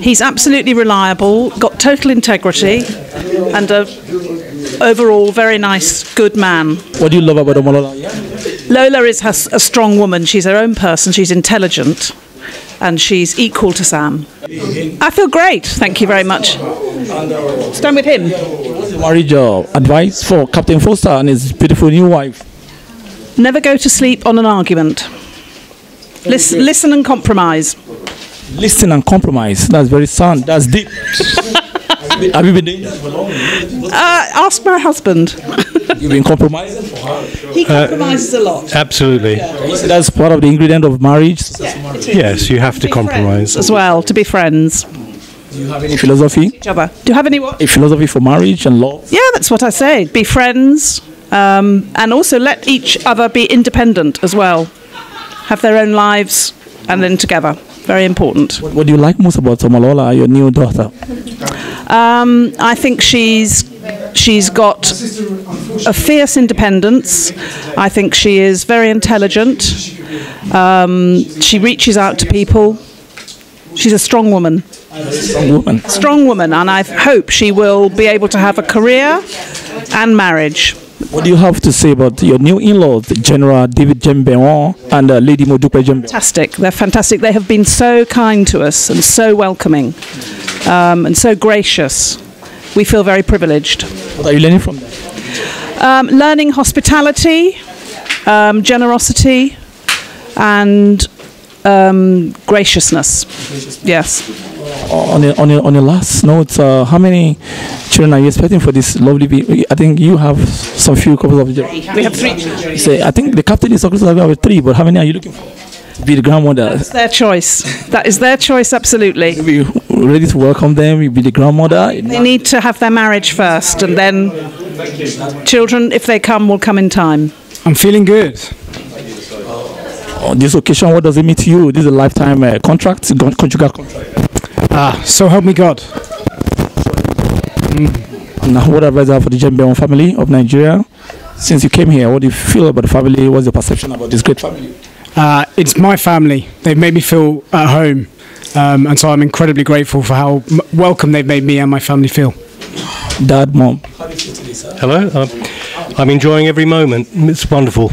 He's absolutely reliable, got total integrity, and a overall very nice, good man. What do you love about Omolola? Lola is has a strong woman. She's her own person. She's intelligent, and she's equal to Sam. I feel great. Thank you very much. Stand with him. Marriage uh, advice for Captain Forster and his beautiful new wife. Never go to sleep on an argument. Listen, listen and compromise. Listen and compromise. That's very sound. That's deep. Have you been doing that for long? Uh, ask my husband. You've been compromising for her. He compromises a lot. Absolutely. So that's part of the ingredient of marriage. Yes, you have to compromise. as well to be friends. Do you have any philosophy? Each other. Do you have any what? A philosophy for marriage and love? Yeah, that's what I say. Be friends, um, and also let each other be independent as well. Have their own lives, and then together. Very important. What do you like most about Omolola, your new daughter? Um, I think she's she's got a fierce independence. I think she is very intelligent. Um, she reaches out to people. She's a strong woman. Strong woman. Strong woman, and I hope she will be able to have a career and marriage. What do you have to say about your new in-laws, General David Jemibewon and uh, Lady Modupe Jemibewon? Fantastic. They're fantastic. They have been so kind to us and so welcoming um, and so gracious. We feel very privileged. What are you learning from them? Um, learning hospitality, um, generosity, and um, graciousness. Yes. On your, on your, on your last note, uh, how many children are you expecting for this lovely baby? I think you have some few couples of children. We have three. Say, I think the captain is supposed to have three, but how many are you looking for? Be the grandmother. It's their choice. That is their choice, absolutely. Be ready to welcome them. You be the grandmother. They need to have their marriage first, and then children, if they come, will come in time. I'm feeling good. On this occasion, what does it mean to you? This is a lifetime uh, contract, conjugal contract. Ah, so help me God. Now, what advice do you have for the Jemibewon family of Nigeria? Since you came here, what do you feel about the family? What's your perception about this great family? Uh, it's my family. They've made me feel at home. Um, and so I'm incredibly grateful for how m- welcome they've made me and my family feel. Dad, mom. Hello. I'm enjoying every moment. It's wonderful.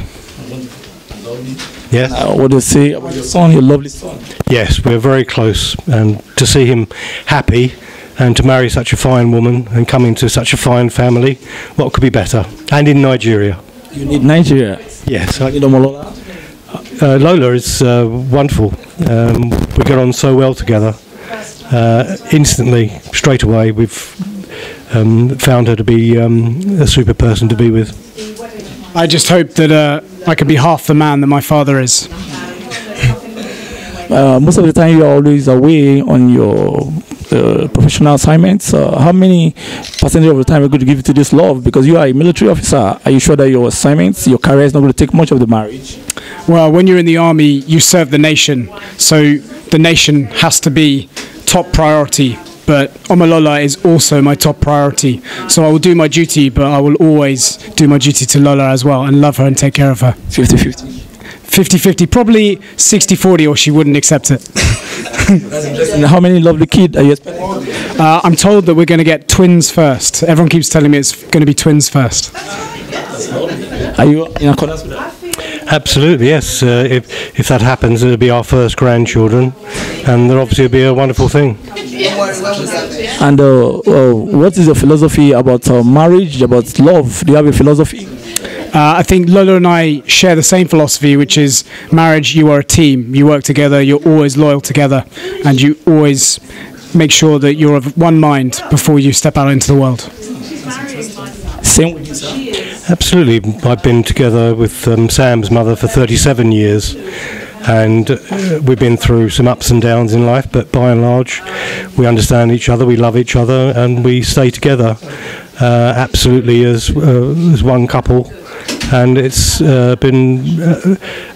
Yes. What do you say about your son, your lovely son? Yes, we're very close, and to see him happy and to marry such a fine woman and come into such a fine family, what could be better? And in Nigeria. You need Nigeria. Yes, You know Molola? uh, Lola is uh, wonderful. Um, we get on so well together. Uh, instantly, straight away, we've um, found her to be um, a super person to be with. I just hope that uh, I could be half the man that my father is. Uh, most of the time, you're always away on your uh, professional assignments. Uh, how many percentage of the time are you going to give to this love? Because you are a military officer. Are you sure that your assignments, your career is not going to take much of the marriage? Well, when you're in the army, you serve the nation. So the nation has to be top priority. But Omolola is also my top priority. So I will do my duty, but I will always do my duty to Lola as well and love her and take care of her. 50 50. 50 50, probably 60 40, or she wouldn't accept it. How many lovely kids are you expecting? Uh, I'm told that we're going to get twins first. Everyone keeps telling me it's going to be twins first. Are you in accordance with that? Absolutely, yes. Uh, if, if that happens, it'll be our first grandchildren, and they'll obviously be a wonderful thing. And uh, uh, what is your philosophy about uh, marriage, about love? Do you have a philosophy? Uh, I think Lola and I share the same philosophy, which is marriage, you are a team. You work together, you're always loyal together, and you always make sure that you're of one mind before you step out into the world. Same with you. Absolutely. I've been together with um, Sam's mother for 37 years, and uh, we've been through some ups and downs in life, but by and large, we understand each other, we love each other, and we stay together uh, absolutely as, uh, as one couple. And it's uh, been uh,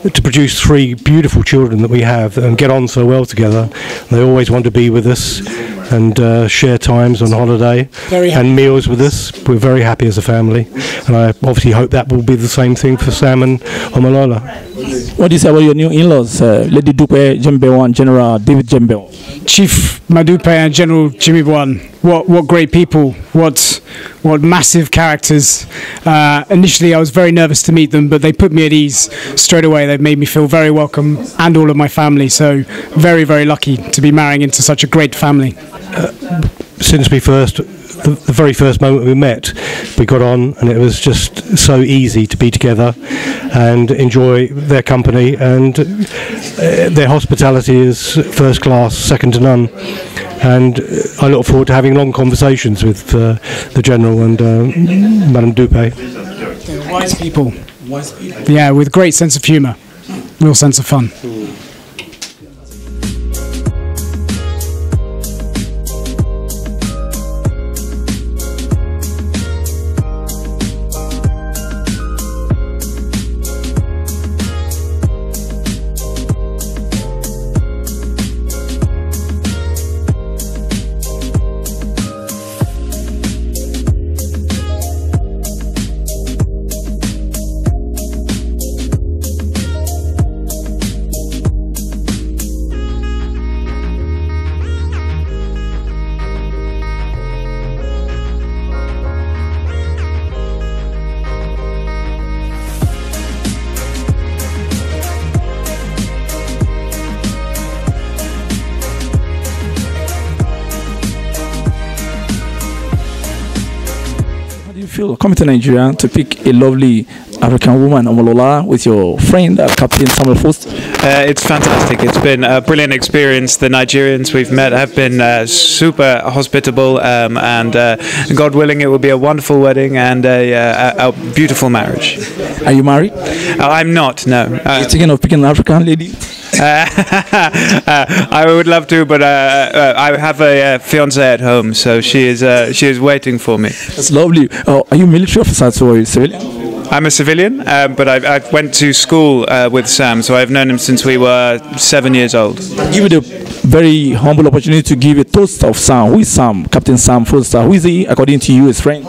to produce three beautiful children that we have and get on so well together. They always want to be with us. And uh, share times on holiday and meals with us. We're very happy as a family, and I obviously hope that will be the same thing for Sam and Omolola. What do you say about your new in-laws, uh, Lady Dupe Jemibewon and General David Jemibewon? Chief Modupe and General Jemibewon. What what great people. What what massive characters. Uh, initially, I was very nervous to meet them, but they put me at ease straight away. They've made me feel very welcome, and all of my family. So very very lucky to be marrying into such a great family. since we first the, the very first moment we met we got on and it was just so easy to be together and enjoy their company and uh, their hospitality is first class second to none and uh, I look forward to having long conversations with uh, the General and uh, Madame Dupé. Wise people. Yeah, with great sense of humour, real sense of fun. Feel coming to Nigeria to pick a lovely African woman, Omolola, with your friend, uh, Captain Samuel Forster? Uh, it's fantastic. It's been a brilliant experience. The Nigerians we've met have been uh, super hospitable, um, and uh, God willing, it will be a wonderful wedding and a, uh, a, a beautiful marriage. Are you married? Uh, I'm not, no. Uh, You're thinking of picking an African lady? I would love to, but uh, uh, I have a uh, fiance at home, so she is she is waiting for me. That's lovely. Uh, are you military officer or civilian? I'm a civilian, uh, but I, I went to school uh, with Sam, so I've known him since we were seven years old. Give me the very humble opportunity to give a toast of Sam. Who is Sam? Captain Sam Forster. Who is he, according to you, his friend?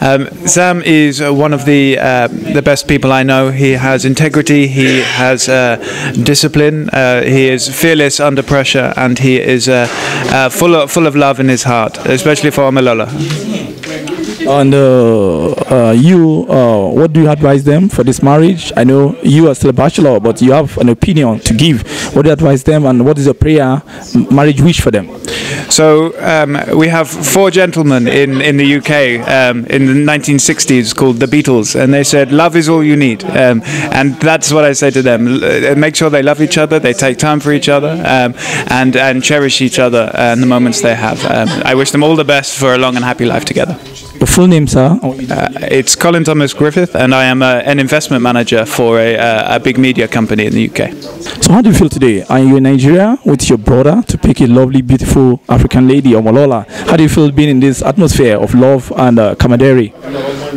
Um, Sam is uh, one of the uh, the best people I know. He has integrity. He has uh, discipline. Uh, he is fearless under pressure, and he is uh, uh, full of full of love in his heart, especially for Omolola. And uh, uh, you, uh, what do you advise them for this marriage? I know you are still a bachelor, but you have an opinion to give. What do you advise them, and what is your prayer, marriage wish for them? So um, we have four gentlemen in, in the UK um, in the 1960s called the Beatles, and they said love is all you need, um, and that's what I say to them. Uh, make sure they love each other, they take time for each other, um, and and cherish each other and the moments they have. Um, I wish them all the best for a long and happy life together. Your full name, sir? Uh, it's Colin Thomas Griffith, and I am uh, an investment manager for a, uh, a big media company in the UK. So, how do you feel today? Are you in Nigeria with your brother to pick a lovely, beautiful African lady, Omolola? How do you feel being in this atmosphere of love and uh, camaraderie?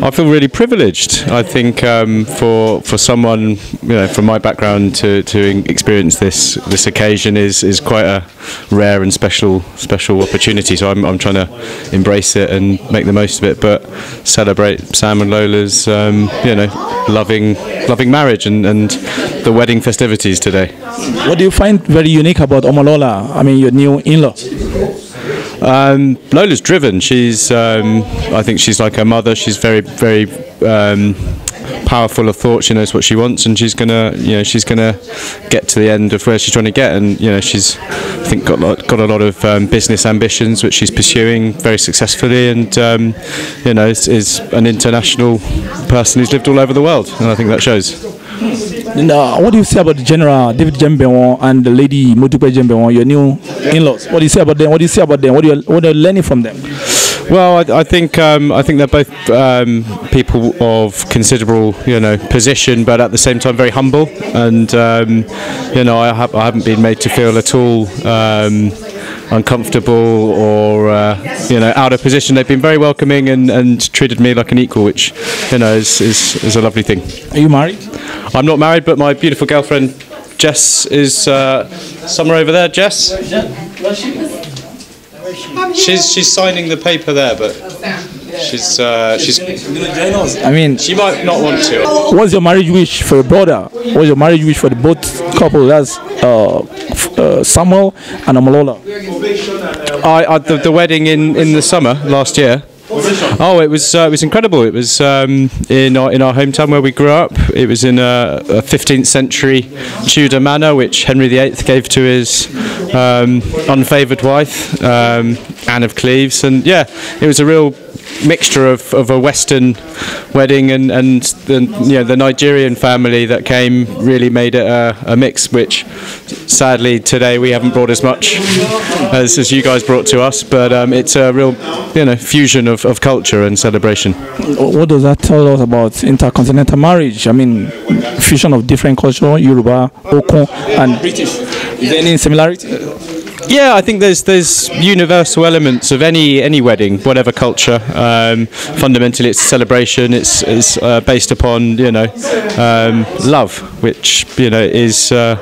I feel really privileged. I think um, for for someone you know from my background to, to experience this this occasion is, is quite a rare and special special opportunity. So I'm, I'm trying to embrace it and make the most of it, but celebrate Sam and Lola's um, you know loving loving marriage and, and the wedding festivities today. What do you find very unique about Omolola? I mean, your new in-law. Um, Lola's driven. She's, um, I think she's like her mother. She's very, very um, powerful of thought. She knows what she wants, and she's gonna, you know, she's gonna get to the end of where she's trying to get. And you know, she's, I think, got a lot, got a lot of um, business ambitions which she's pursuing very successfully, and um, you know, is, is an international person who's lived all over the world, and I think that shows. And, uh, what do you say about the General David Jemibewon and the lady Modupe Jemibewon, your new in-laws? What do you say about them? What do you say about them? What do you what are you learning from them? Well, I, I think um, I think they're both um, people of considerable, you know, position, but at the same time very humble. And um, you know, I, have, I haven't been made to feel at all um, uncomfortable or uh, you know out of position. They've been very welcoming and, and treated me like an equal, which you know is, is, is a lovely thing. Are you married? I'm not married, but my beautiful girlfriend Jess is uh, somewhere over there. Jess. She's she's signing the paper there, but she's uh, she's I mean, she might not want to. what's your marriage wish for your brother? What's your marriage wish for the both couple? That's uh, uh, Samuel and Omolola. I, I the, the wedding in, in the summer last year. Oh, it was uh, it was incredible. It was um, in our in our hometown where we grew up. It was in a, a 15th century Tudor manor, which Henry VIII gave to his um, unfavoured wife um, Anne of Cleves, and yeah, it was a real mixture of, of a Western wedding and and the you know the Nigerian family that came really made it a, a mix, which sadly today we haven't brought as much as, as you guys brought to us, but um, it's a real you know fusion of, of culture and celebration. What does that tell us about intercontinental marriage? I mean, fusion of different culture, Yoruba, Okun, and British. Is there any similarity? Yeah, I think there's there's universal elements of any any wedding, whatever culture. Um, fundamentally, it's a celebration. It's it's uh, based upon you know um, love, which you know is uh,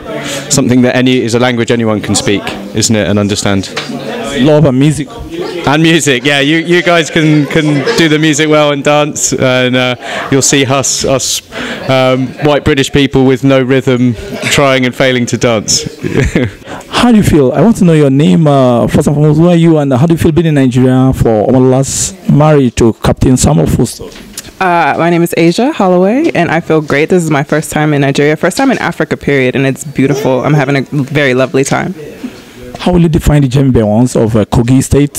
something that any is a language anyone can speak, isn't it, and understand. Love and music. And music, yeah, you, you guys can, can do the music well and dance, and uh, you'll see us us um, white British people with no rhythm trying and failing to dance. How do you feel? I want to know your name. Uh, first and foremost, who are you, and how do you feel being in Nigeria for Omolola's marriage to Captain Samuel Forster? Uh, my name is Asia Holloway, and I feel great. This is my first time in Nigeria, first time in Africa, period, and it's beautiful. I'm having a very lovely time. How will you define the Jemibewons of uh, Kogi State?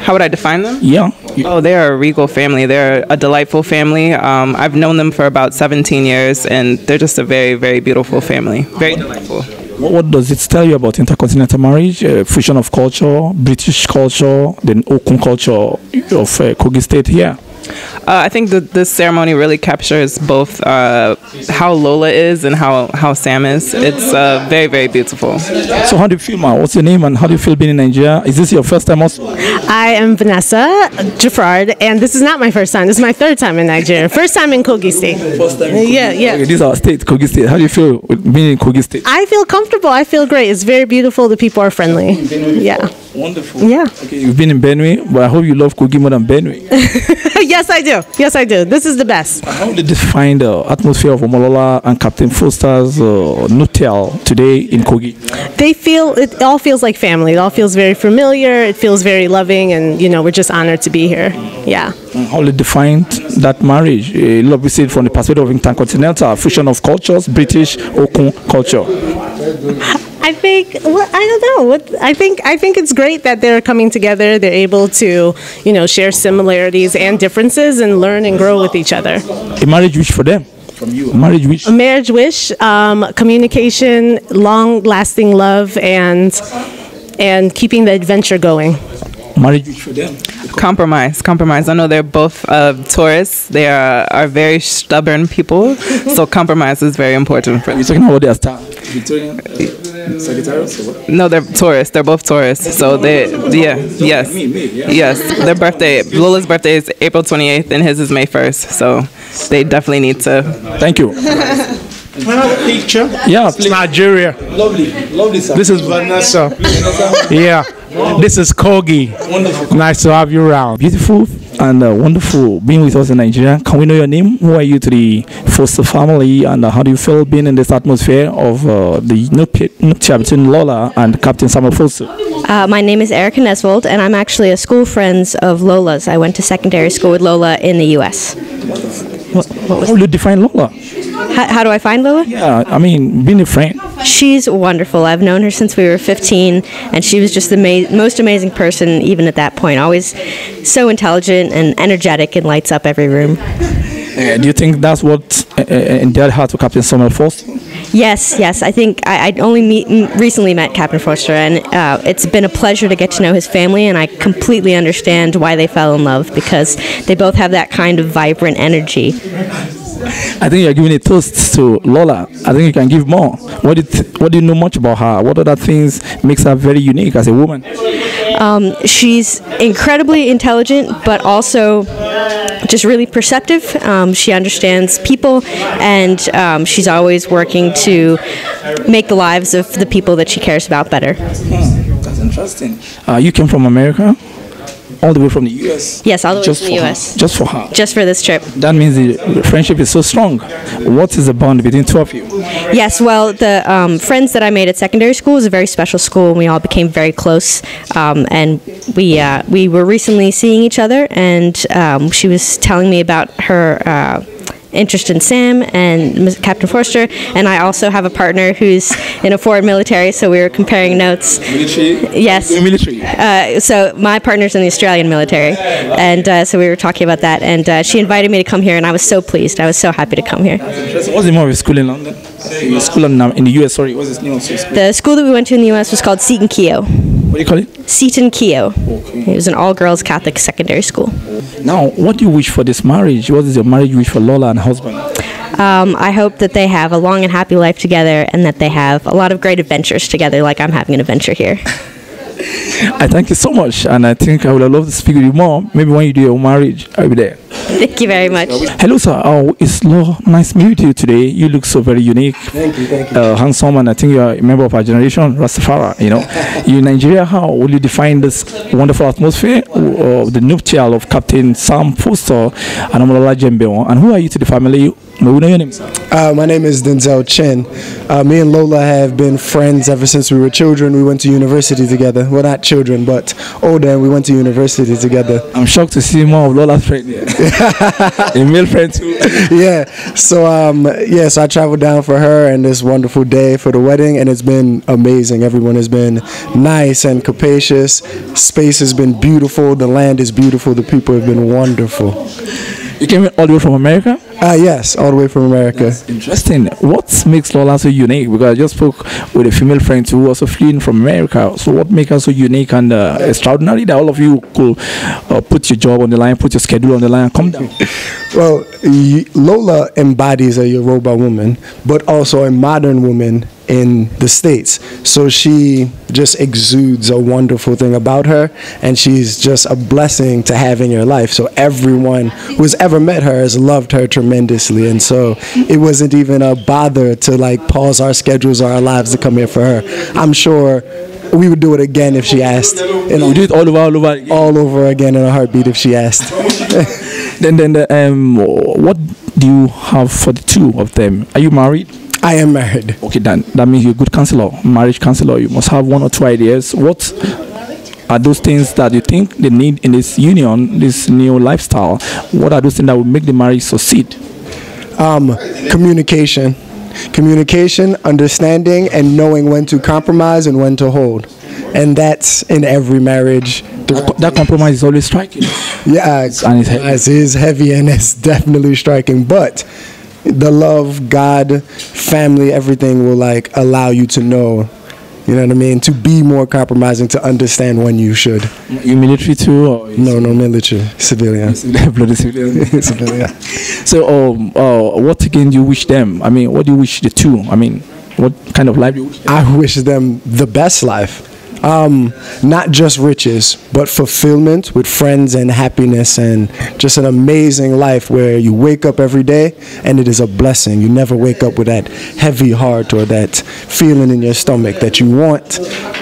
How would I define them? Yeah. Oh, they're a regal family. They're a delightful family. Um, I've known them for about 17 years, and they're just a very, very beautiful family. Very delightful. What, what does it tell you about intercontinental marriage, uh, fusion of culture, British culture, then Okun culture of uh, Kogi State here? Uh, I think that this ceremony really captures both uh, how Lola is and how, how Sam is. It's uh, very, very beautiful. So how do you feel, ma? What's your name and how do you feel being in Nigeria? Is this your first time also? I am Vanessa Jaffrard, and this is not my first time. This is my third time in Nigeria. First time in Kogi State. First time. Yeah, yeah. Okay, this is our state, Kogi State. How do you feel being in Kogi State? I feel comfortable. I feel great. It's very beautiful. The people are friendly. Yeah. Wonderful. Yeah. Okay, you've been in Benue, but I hope you love Kogi more than Benue. yes, I do. Yes, I do. This is the best. How would you define the atmosphere of Omolola and Captain Forster's uh, Nutel today in Kogi? They feel it all feels like family. It all feels very familiar. It feels very loving, and you know we're just honored to be here. Yeah. And How would you define that marriage? A lot of see it from the perspective of intercontinental fusion of cultures, British, Okun culture. I think well, I don't know. What I think I think it's great that they're coming together. They're able to, you know, share similarities and differences and learn and grow with each other. A marriage wish for them. From you. A marriage wish. A marriage wish, um, communication, long-lasting love, and and keeping the adventure going. Marriage wish for them. Compromise, compromise. I know they're both uh, Taurus. They are, are very stubborn people, so compromise is very important for them. You're talking about their star. Victorian Sagittarius? No, they're Taurus. They're both Taurus. So they, yeah, yes, Me, me, yeah. yes. Their birthday, Lola's birthday is April 28th, and his is May 1st. So they definitely need to. Thank you. picture? Yeah, It's please. Nigeria. Lovely, lovely, sir. This is Vanessa. yeah. This is Kogi. Nice to have you around. beautiful and uh, wonderful being with us in Nigeria. Can we know your name? Who are you to the Forster family, and uh, how do you feel being in this atmosphere of uh, the nup- nuptial between Lola and Captain Samuel Forster? Uh, my name is Erica Nesvold, and I'm actually a school friend of Lola's. I went to secondary school with Lola in the U.S. What, what How do you define Lola? how, how do I find Lola? Yeah, I mean, being a friend. She's wonderful. I've known her since we were 15, and she was just the ma- most amazing person, even at that point. Always so intelligent and energetic and lights up every room. Uh, do you think that's what uh, uh, endeared her to Captain Samuel Forster? Yes, yes. I think I, I only meet, m- recently met Captain Forster, and uh, it's been a pleasure to get to know his family. And I completely understand why they fell in love because they both have that kind of vibrant energy. I think you're giving a toast to Lola. I think you can give more. What did what do you know much about her? What other things makes her very unique as a woman? Um, she's incredibly intelligent, but also just really perceptive. Um, she understands people, and um, she's always working to make the lives of the people that she cares about better. That's interesting. Uh, you came from America, all the way from the US. Yes, all the way just from the for her- US. just for her. Just for this trip. That means the friendship is so strong. What is the bond between two of you? Yes, well, the um, friends that I made at secondary school was a very special school, and we all became very close. Um, and we uh, we were recently seeing each other, and um, she was telling me about her. Uh, interest in Sam and Captain Forster, and I also have a partner who's in a foreign military, so we were comparing notes. Military? Yes. Military. Uh, so my partner's in the Australian military, and uh, so we were talking about that, and uh, she invited me to come here, and I was so pleased. I was so happy to come here. What's the name of school in London? Your school in, in the US, sorry. What's the name of your school? The school that we went to in the U.S. was called Seton Keough. What do you call it? Seton Keough. It was an all-girls Catholic secondary school. Now, what do you wish for this marriage? What is your marriage wish for Lola and husband? Um, I hope that they have a long and happy life together, and that they have a lot of great adventures together, like I'm having an adventure here. I thank you so much, and I think I would love to speak with you more. Maybe when you do your marriage, I'll be there. Thank you very much. Hello, sir. Oh, it's Lo. Nice meeting you today. You look so very unique. Thank you, thank you. Uh, handsome, and I think you are a member of our generation, Rastafari. You know, you in Nigeria. How will you define this wonderful atmosphere of the nuptial of Captain Sam Forster and Omolola Jemibewon? And who are you to the family? We your name? Uh, my name is Denzel Chen. Uh, me and Lola have been friends ever since we were children. We went to university together. Well, not children, but older, and we went to university together. I'm shocked to see more of Lola's friend here. a male friend too. yeah. So um, yeah, so I traveled down for her and this wonderful day for the wedding, and it's been amazing. Everyone has been nice and capacious. Space has been beautiful. The land is beautiful. The people have been wonderful. You came all the way from America? Uh, yes, all the way from America. Interesting. What makes Lola so unique? Because I just spoke with a female friend who also fleeing from America. So what makes her so unique and uh, extraordinary that all of you could uh, put your job on the line, put your schedule on the line, and come down? Well, y- Lola embodies a Yoruba woman, but also a modern woman in the States. So she just exudes a wonderful thing about her, and she's just a blessing to have in your life. So everyone who's ever met her has loved her tremendously, and so it wasn't even a bother to like pause our schedules or our lives to come here for her. I'm sure we would do it again if she asked. You know, do it all over, all over, all over again in a heartbeat if she asked. then, then, the, um, what do you have for the two of them? Are you married? I am married. Okay, then that means you're a good counselor, marriage counselor. You must have one or two ideas. What are those things that you think they need in this union, this new lifestyle? What are those things that will make the marriage succeed? Um, communication. Communication, understanding, and knowing when to compromise and when to hold. And that's in every marriage. That compromise is always striking. Yeah, and it's heavy. it is heavy and it's definitely striking. But the love, God, family, everything will like allow you to know, you know what I mean, to be more compromising, to understand when you should. You military too? Or no, no military, civilian. Bloody civilian. civilian. So, um, uh, what again do you wish them? I mean, what do you wish the two? I mean, what kind of life do you wish? I wish them the best life. Um, not just riches, but fulfillment with friends and happiness and just an amazing life where you wake up every day and it is a blessing. You never wake up with that heavy heart or that feeling in your stomach that you want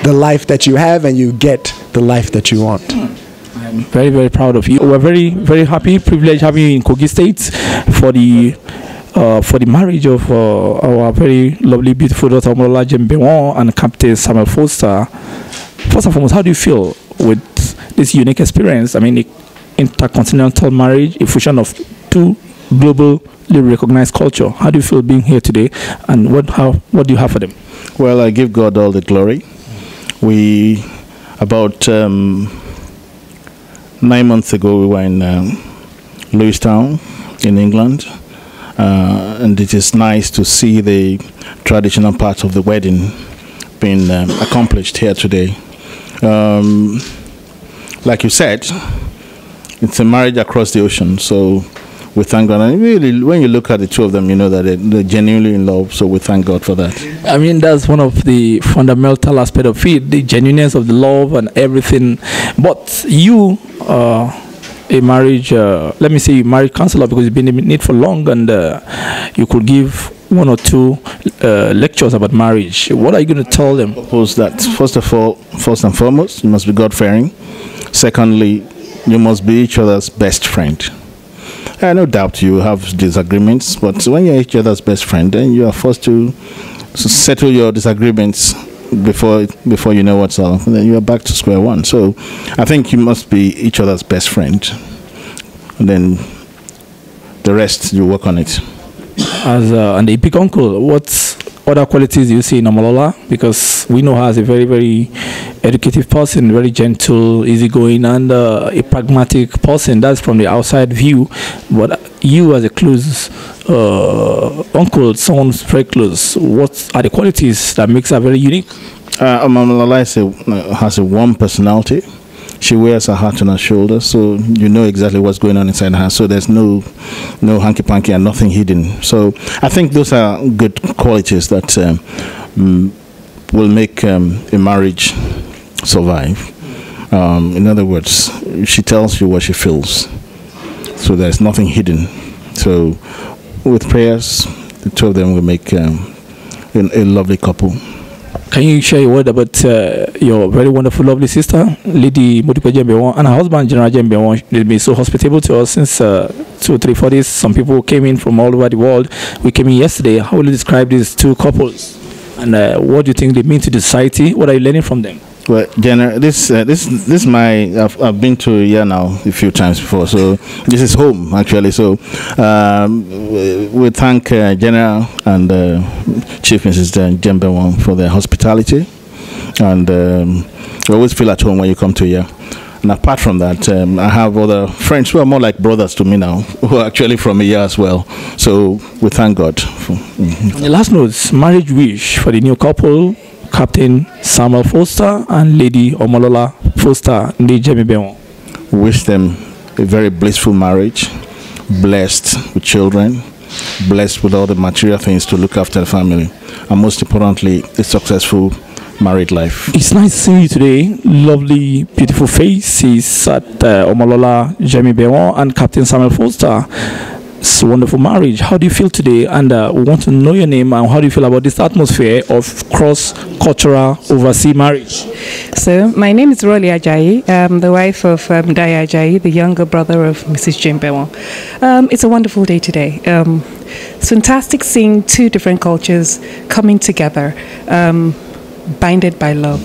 the life that you have and you get the life that you want. I'm very, very proud of you. We're very, very happy, privileged having you in Kogi State for the uh, for the marriage of uh, our very lovely, beautiful daughter Omolola Jemibewon and Captain Samuel Forster. First and foremost, how do you feel with this unique experience? I mean, intercontinental marriage, a fusion of two globally recognized culture. How do you feel being here today, and what how what do you have for them? Well, I give God all the glory. We about um, nine months ago we were in um, Lewes town in England, uh, and it is nice to see the traditional part of the wedding being um, accomplished here today. Um, like you said, it's a marriage across the ocean, so we thank God. And really, when you look at the two of them, you know that they're, they're genuinely in love. So we thank God for that. I mean, that's one of the fundamental aspect of it, the genuineness of the love and everything. But you, a marriage, uh, let me say, marriage counselor, because you've been in it for long, and uh, you could give one or two uh, lectures about marriage. What are you going to tell them? Propose that first of all, first and foremost, you must be God fearing. Secondly, you must be each other's best friend. Uh, no doubt you have disagreements, but when you're each other's best friend, then you are forced to settle your disagreements before before you know what's up. Then you are back to square one. So, I think you must be each other's best friend, and then the rest you work on it. As uh, an epic uncle, what other qualities do you see in Omolola? Because we know her as a very, very educative person, very gentle, easygoing, and uh, a pragmatic person. That's from the outside view. But you, as a close uh, uncle, someone very close, what are the qualities that makes her very unique? Uh, Omolola is a, uh, has a warm personality. She wears her heart on her shoulder, so you know exactly what's going on inside her. So there's no, no hanky panky and nothing hidden. So I think those are good qualities that um, mm, will make um, a marriage survive. Um, in other words, she tells you what she feels, so there's nothing hidden. So with prayers, the two of them will make um, a, a lovely couple. Can you share a word about uh, your very wonderful, lovely sister, Lady Modupe Jemibewon, and her husband, General Jemibewon? They've been so hospitable to us since uh, two, three, four days. Some people came in from all over the world. We came in yesterday. How will you describe these two couples? And uh, what do you think they mean to the society? What are you learning from them? Well, General, this uh, this this is my I've, I've been to here now a few times before, so this is home actually. So um, we, we thank uh, General and uh, Chief Mrs. Jemibewon for their hospitality, and um, you always feel at home when you come to here. And apart from that, um, I have other friends who are more like brothers to me now, who are actually from here as well. So we thank God. For, The last notes marriage wish for the new couple, Captain Samuel Forster and Lady Omolola Forster Ndejemibewon. wish them a very blissful marriage, blessed with children, blessed with all the material things to look after the family, and most importantly, a successful married life. It's nice seeing you today. Lovely, beautiful faces at uh, Omolola Jemibewon and Captain Samuel Forster. It's wonderful marriage. How do you feel today? And uh, we want to know your name and how do you feel about this atmosphere of cross-cultural overseas marriage? So, my name is Rolly Ajayi. I'm the wife of um, Daya Ajayi, the younger brother of Mrs. Jim. Um, it's a wonderful day today. Um, it's fantastic seeing two different cultures coming together. Um, Binded by love.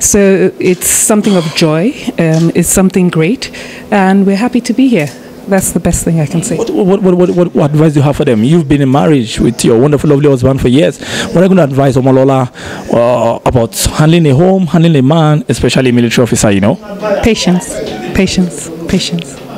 So it's something of joy, um, it's something great, and we're happy to be here. That's the best thing I can say. What, what, what, what, what, advice do you have for them? You've been in marriage with your wonderful, lovely husband for years. What are you going to advise Omolola uh, about handling a home, handling a man, especially a military officer, you know? Patience, patience, patience.